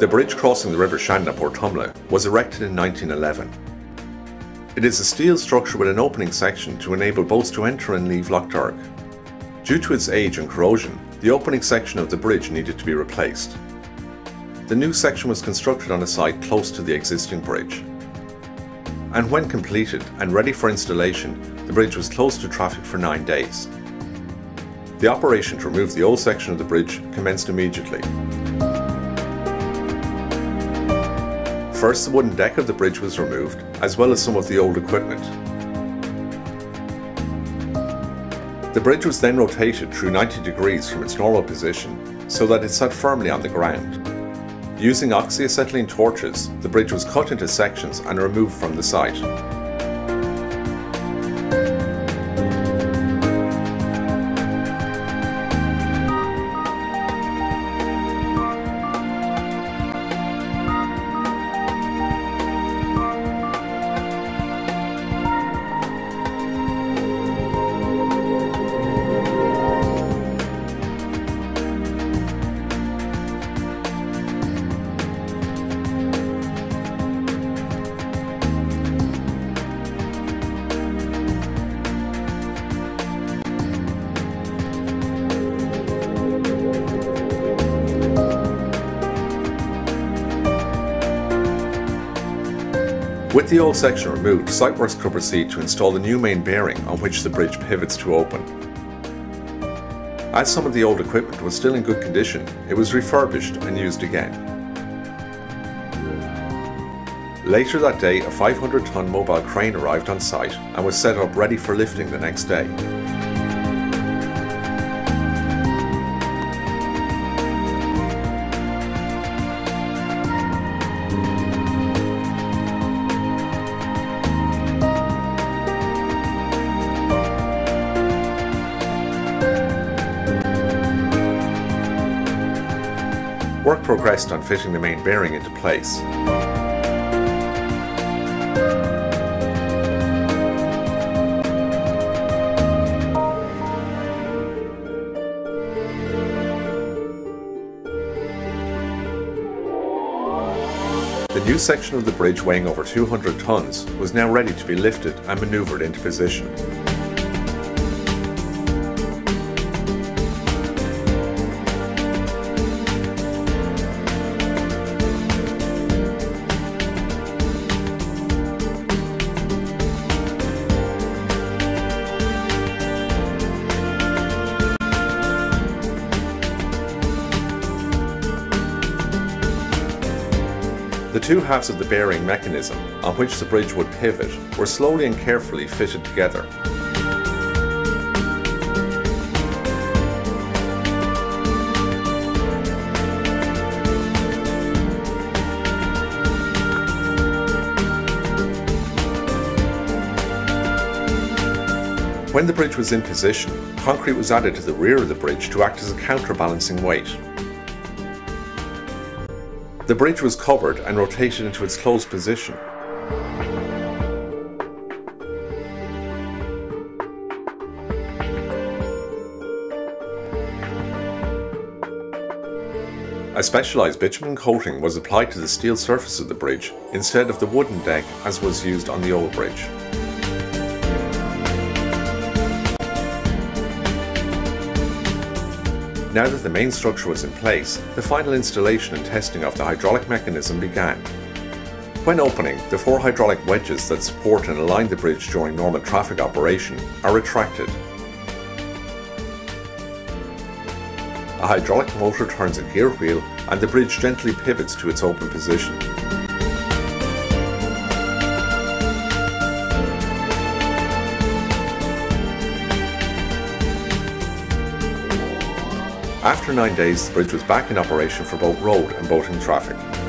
The bridge crossing the River Shannon at was erected in 1911. It is a steel structure with an opening section to enable boats to enter and leave Lough Derg. Due to its age and corrosion, the opening section of the bridge needed to be replaced. The new section was constructed on a site close to the existing bridge. And when completed and ready for installation, the bridge was closed to traffic for nine days. The operation to remove the old section of the bridge commenced immediately. First, the wooden deck of the bridge was removed, as well as some of the old equipment. The bridge was then rotated through 90 degrees from its normal position so that it sat firmly on the ground. Using oxyacetylene torches, the bridge was cut into sections and removed from the site. With the old section removed, site works could proceed to install the new main bearing on which the bridge pivots to open. As some of the old equipment was still in good condition, it was refurbished and used again. Later that day, a 500 ton mobile crane arrived on site and was set up ready for lifting the next day. Progressed on fitting the main bearing into place. The new section of the bridge weighing over 200 tons was now ready to be lifted and manoeuvred into position. The two halves of the bearing mechanism on which the bridge would pivot were slowly and carefully fitted together. When the bridge was in position, concrete was added to the rear of the bridge to act as a counterbalancing weight. The bridge was covered and rotated into its closed position. A specialised bitumen coating was applied to the steel surface of the bridge instead of the wooden deck as was used on the old bridge. Now that the main structure was in place, the final installation and testing of the hydraulic mechanism began. When opening, the four hydraulic wedges that support and align the bridge during normal traffic operation are retracted. A hydraulic motor turns a gear wheel and the bridge gently pivots to its open position. After nine days, the bridge was back in operation for both road and boating traffic.